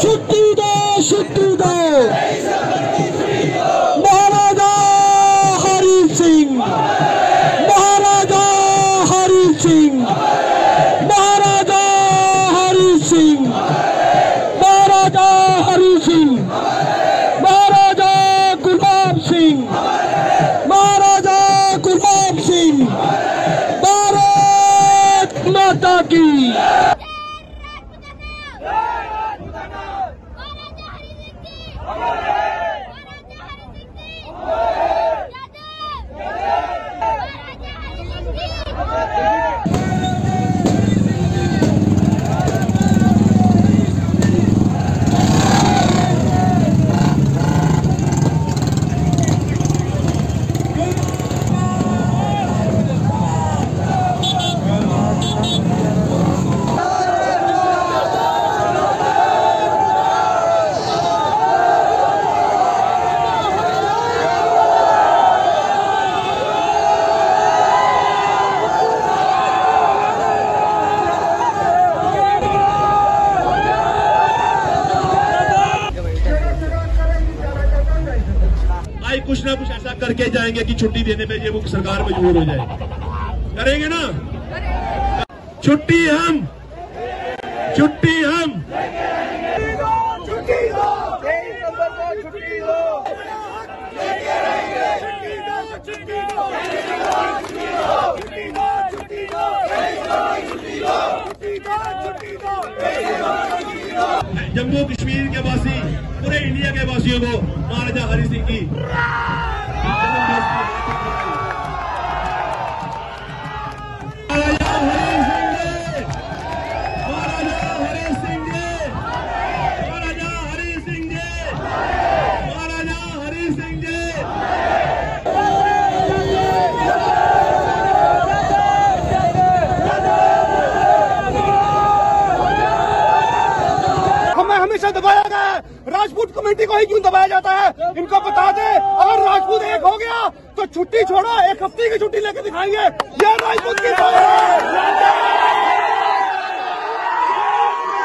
چھٹی دو چھٹی دو مہاراجا ہری سنگھ۔ مہاراجا ہری سنگھ۔ مہاراجا ہری سنگھ۔ مہاراجا ہری سنگھ۔ مہاراجا گلاب سنگھ۔ مہاراجا گلاب سنگھ۔ بھارت ماتا کی۔ آئی کچھ نہ کچھ ایسا کر کے جائیں گے کہ چھٹی دینے پہ یہ وہ سرکار مجبور ہو جائے۔ کریں گے نا؟ چھٹی ہم۔ چھٹی ہم۔ جموں کشمیر کے واسی پورے انڈیا کے باسیوں کو مہاراجا ہری سنگھ کی۔ ہمیشہ دبایا گیا ہے۔ راجپوت کمیٹی کو ہی کیوں دبایا جاتا ہے؟ ان کو بتا دیں، اگر راجپوت ایک ہو گیا تو چھٹی چھوڑو، ایک ہفتے کی چھٹی لے کے دکھائیں گے۔ یہ راجپوت